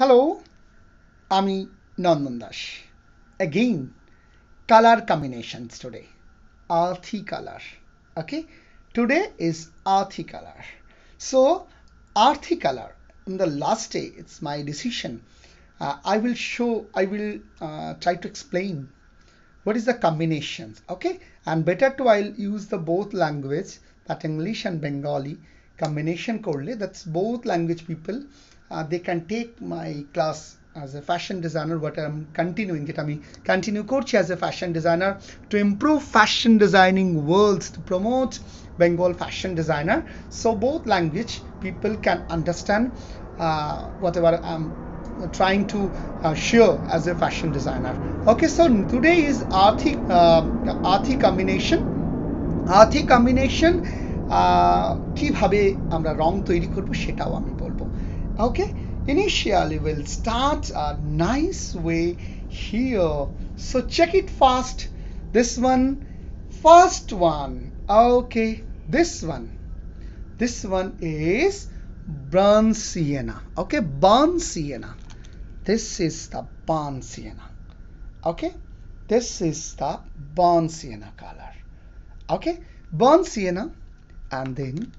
Hello আমি নন্দন Das again color combinations today earthy color okay today is earthy color so earthy color in the last day it's my decision uh, i will show i will uh, try to explain what is the combinations okay and better to i'll use the both language that english and bengali combination করলে that's both language people uh, they can take my class as a fashion designer what I'm continuing it আমি continue করছি as a fashion designer to improve fashion designing worlds to promote Bengal fashion designer so both language people can understand uh, whatever I'm trying to uh, share as a fashion designer okay so today is Aarthi uh, Aarthi combination Aarthi combination uh, কিভাবে আমরা রং তৈরি করব সেটাও আমি okay initially we'll start a nice way here. So check it fast this one first one. Okay this one. This one is burn sienna. Okay burn sienna. This is the burn sienna. Okay this is the burn sienna color. Okay burn sienna and then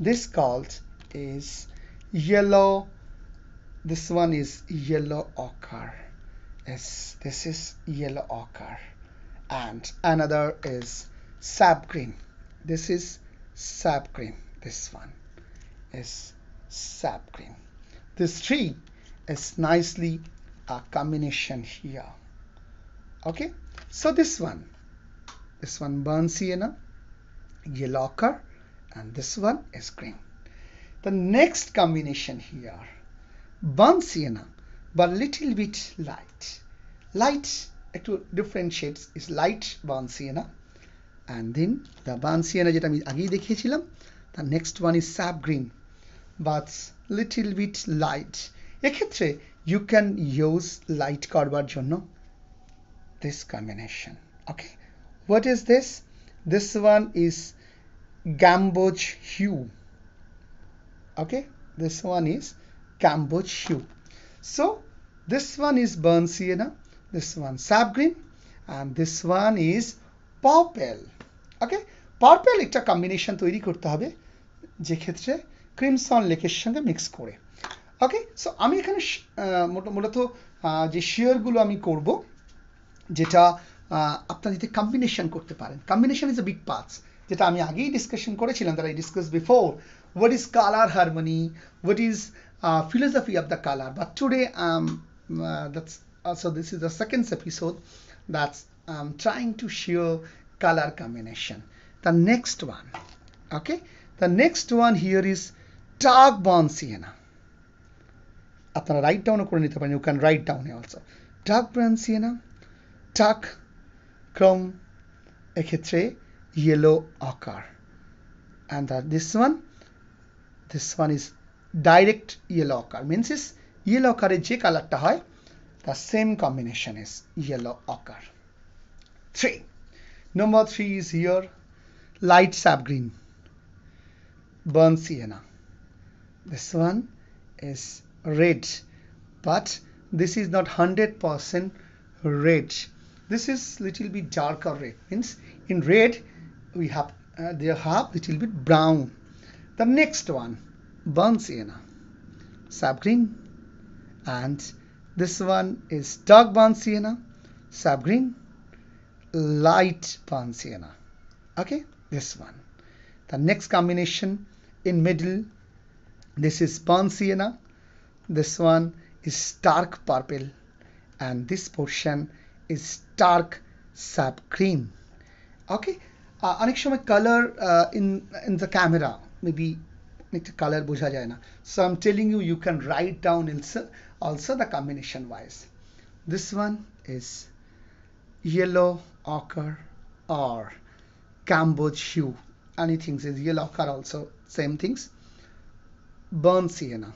this called is yellow this one is yellow ochre. Yes this is yellow ochre. And another is sap green this is sap green this one is sap green this tree is nicely a combination here. Okay so this one this one burnt sienna yellow ochre and this one is green. The next combination here burnt sienna but little bit light light একটু different shades is light burnt sienna and then the burnt sienna যেটা আমি আগেই দেখিয়েছিলাম the next one is sap green but little bit light এক্ষেত্রে you can use light করবার জন্য this combination okay what is this this one is gamboge hue okay this one is gamboge hue so, this one is burnt sienna, this one sap green and this one is purple okay? Purple একটা combination তৈরি করতে হবে, যে ক্ষেত্রে crimson লেকের সঙ্গে mix করে। Okay so আমি এখানে মূলত যে শেয়ারগুলো আমি করব, যেটা আপনারা যদি কম্বিনেশন করতে পারেন। Combination is a big parts যেটা আমি আগেই ডিসকাশন করেছিলাম that I discuss before what is color harmony? What is uh, philosophy of the color but today um uh, that's also this is the second episode that's um, trying to share color combination the next one okay the next one here is dark burnt sienna আপনারা right ডাউনও করে নিতে পারেন you can write down also dark brown sienna টাক ক্রম এক্ষেত্রে yellow ochre and this one this one is direct yellow ochre means is yellow ochre যে কালারটা হয় the same combination is yellow ochre three number three is here light sap green burnt sienna this one is red but this is not 100% red this is little bit darker red means in red we have uh, they have little bit brown the next one Bonsena, sap green, and this one is dark Bonsena, sap green, light burnt sienna. Okay, this one. The next combination in middle, this is burnt sienna, this one is dark purple, and this portion is dark sap green. Okay, uh, অনেক color colour in in the camera maybe color বোঝা so I'm telling you you can write down also, the combination wise. This one is yellow ochre or gamboge Any things is yellow ochre also same things. Burn sienna.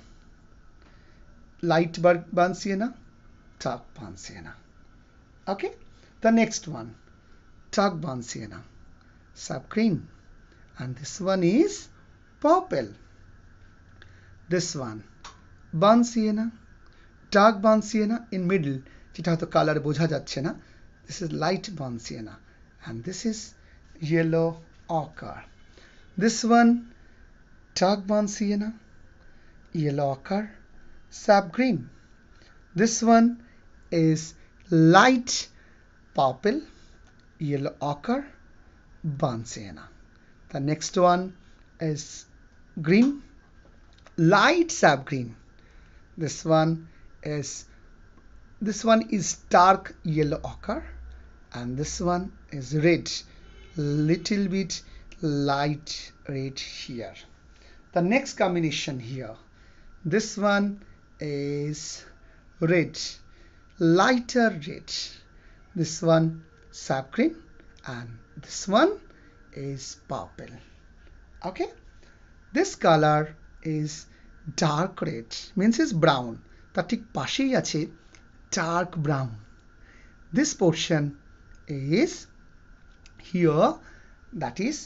Light burn sienna dark burn sienna. Okay? The next one dark burn sienna. Sap green and this one is purple this one burnt sienna dark burn Siena in middle যেটা হয়তো colour বোঝা যাচ্ছে না this is light burn Siena and this is yellow ochre this one dark burn Siena yellow ochre, sap green. This one is light purple, yellow ochre, burnt sienna. The next one is green, light sap green. This one is this one is dark yellow ochre and this one is red, little bit light red here. The next combination here. This one is red lighter red. This one sap green and this one is purple. Okay? This color is dark red, means is brown. তার ঠিক পাশেই আছে dark brown. This portion is here, that is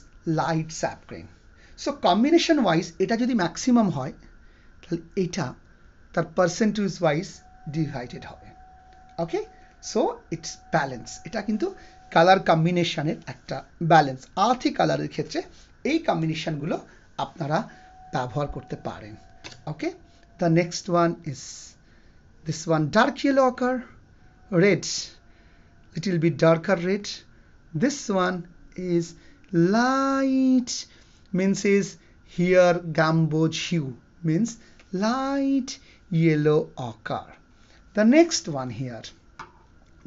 light sap green so, combination wise এটা যদি maximum হয় তাহলে এটা তার পার্সেন্টেজ ওয়াইজ ডিভাইডেড হবে ওকে সো ইটস ব্যালেন্স এটা কিন্তু কালার কম্বিনেশনের একটা ব্যালেন্স আর্থি কালারের ক্ষেত্রে এই কম্বিনেশনগুলো আপনারা ব্যবহার করতে পারেন okay the next one is this one dark yellow ochre red little bit darker red this one is light means is here gamboge hue means light yellow ochre. The next one here,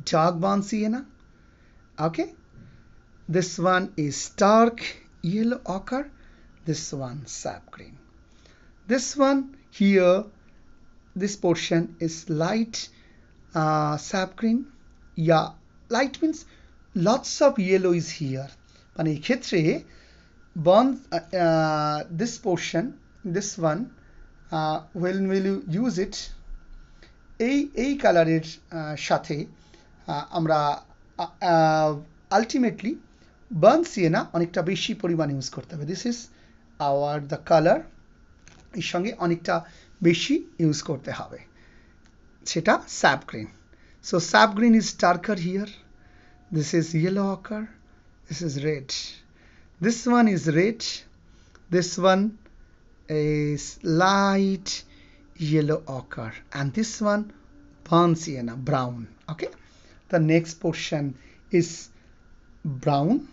dark brown sienna. Okay, this one is dark yellow ochre. This one sap green. This one here, this portion is light uh, sap green. Yeah, light means lots of yellow is here. মানে ক্ষেত্রে burn uh, this portion, this one uh, when will you use it এই এই কালারের সাথে আমরা ultimately burn Siena অনেকটা বেশি পরিমাণ ইউজ করতে হবে this is hour the colour এর সঙ্গে অনেকটা বেশি ইউজ করতে হবে সেটা sap green so sap green is darker here this is yellow ochre this is red this one is red this one is light yellow ochre and this one burnt sienna brown okay the next portion is brown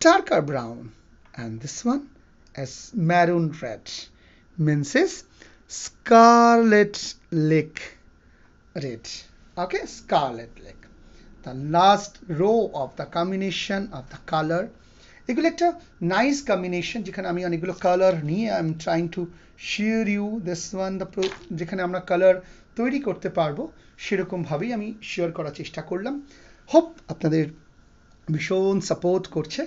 darker brown and this one is maroon red means is scarlet lake red. Okay, scarlet lake. The last row of the combination of the color. এগুলো একটা nice combination যেখানে আমি অনেকগুলো colour নিয়ে I am trying to share you this one the যেখানে আমরা colour তৈরি করতে পারব, সেরকমভাবেই আমি শেয়ার করার চেষ্টা করলাম। হোপ আপনাদের ভীষণ সাপোর্ট করছে।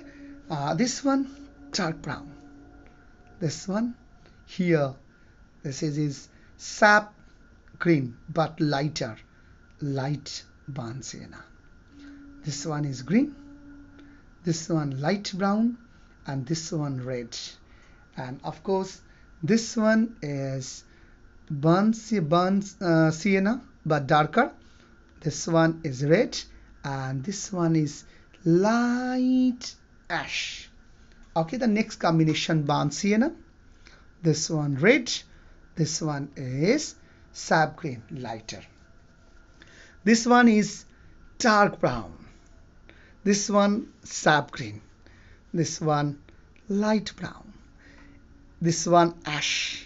This one dark brown This one here, this is, is sap green but lighter, light burnt sienna. This one is green, this one light brown and this one red. And of course this one is Bansena Bans, uh, Sienna, but darker. This one is red and this one is light ash okay the next combination burnt sienna this one red this one is sap green lighter this one is dark brown this one sap green this one light brown this one ash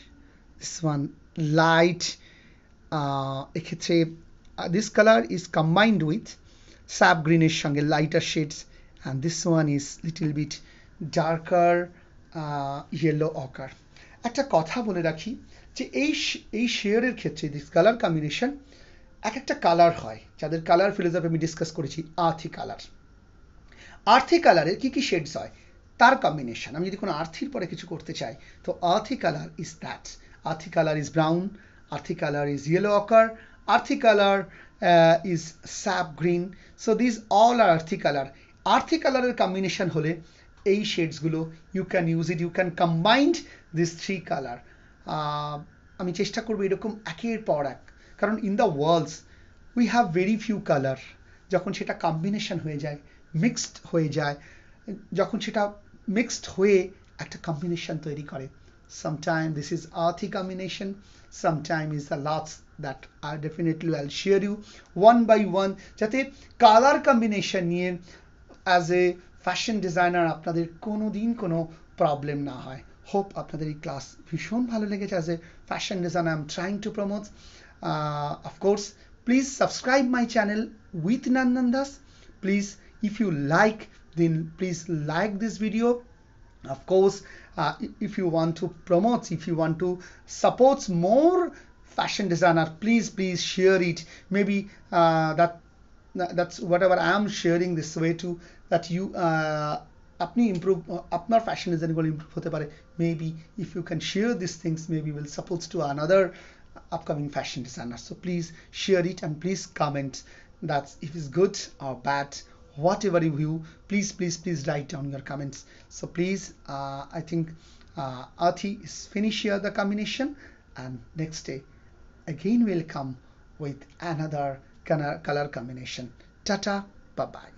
this one light uh, এক্ষেত্রে uh, this color is combined with sap green এর সঙ্গে lighter shades and this one is little bit uh, yellow ochre. একটা কথা বলে রাখি যে এই এই শেয়ারের ক্ষেত্রে দিস কালার কম্বিনেশন এক একটা কালার হয়। যাদের কালার ফিলোসফি আমি ডিসকাস করেছি আর্থি কালার আর্থি কালারের কি কি শেডস হয়? তার কম্বিনেশন আমি যদি কোনো আর্থির পরে কিছু করতে চাই তো earthy colour is that earthy colour is brown earthy colour is yellow ochre earthy colour is sap green so this all are earthy colour earthy কালারের কম্বিনেশন হলে এই শেডসগুলো you can use it you can combined this three colour আমি চেষ্টা করব এরকম একের পর এক। কারণ in the worlds we have very few colour যখন সেটা কম্বিনেশন হয়ে যায় মিক্সড হয়ে যায়, যখন সেটা মিক্সড হয়ে একটা কম্বিনেশন তৈরি করে। Sometime this is earthy combination, sometime is the lots that I definitely will share you one by one যাতে কালার কম্বিনেশন নিয়ে অ্যাজ এ ফ্যাশন ডিজাইনার আপনাদের কোনো দিন কোনো প্রবলেম না হয় হোপ আপনাদের এই ক্লাস ভীষণ ভালো লেগেছে as a fashion designer I am trying to promote of course please subscribe my channel with নান্দাস please if you like then please like this video of course uh, if you want to promote if you want to support more fashion designer please please share it maybe uh, that that's whatever i am sharing this way to that you uh, আপনি improve আপনার fashion ডিজাইনগুলো improve হতে পারে maybe if you can share this things maybe will supports to another upcoming fashion designer so please share it and please comment that if it's good or bad whatever you view please please please write down your comments so please uh, i think uh, Athi is finish here the combination and next day again we'll come with another color combination tata bye bye